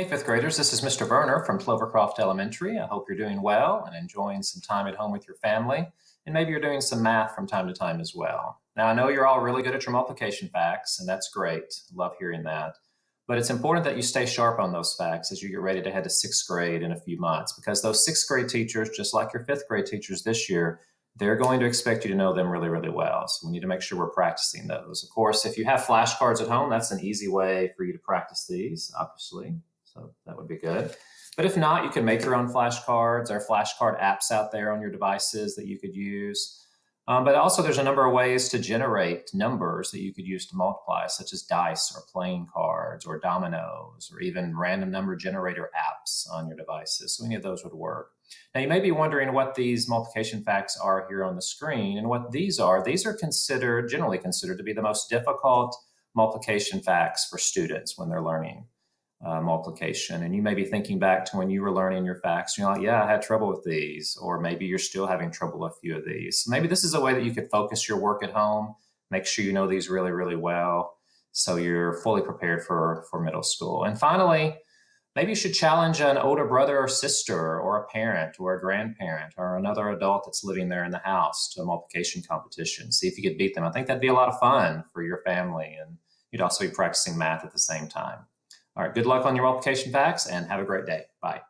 Hey, fifth graders, this is Mr. Berner from Clovercroft Elementary. I hope you're doing well and enjoying some time at home with your family. And maybe you're doing some math from time to time as well. Now, I know you're all really good at your multiplication facts, and that's great. Love hearing that. But it's important that you stay sharp on those facts as you get ready to head to sixth grade in a few months, because those sixth grade teachers, just like your fifth grade teachers this year, they're going to expect you to know them really, really well. So we need to make sure we're practicing those. Of course, if you have flashcards at home, that's an easy way for you to practice these, obviously. So that would be good. But if not, you can make your own flashcards. There are flashcard apps out there on your devices that you could use. Um, but also, there's a number of ways to generate numbers that you could use to multiply, such as dice or playing cards or dominoes or even random number generator apps on your devices. So, any of those would work. Now, you may be wondering what these multiplication facts are here on the screen. And what these are, these are considered, generally considered, to be the most difficult multiplication facts for students when they're learning uh, multiplication. And you may be thinking back to when you were learning your facts. You're like, yeah, I had trouble with these. Or maybe you're still having trouble with a few of these. Maybe this is a way that you could focus your work at home, make sure you know these really, really well. So you're fully prepared for, for middle school. And finally, maybe you should challenge an older brother or sister or a parent or a grandparent or another adult that's living there in the house to a multiplication competition. See if you could beat them. I think that'd be a lot of fun for your family. And you'd also be practicing math at the same time. All right, good luck on your multiplication facts and have a great day. Bye.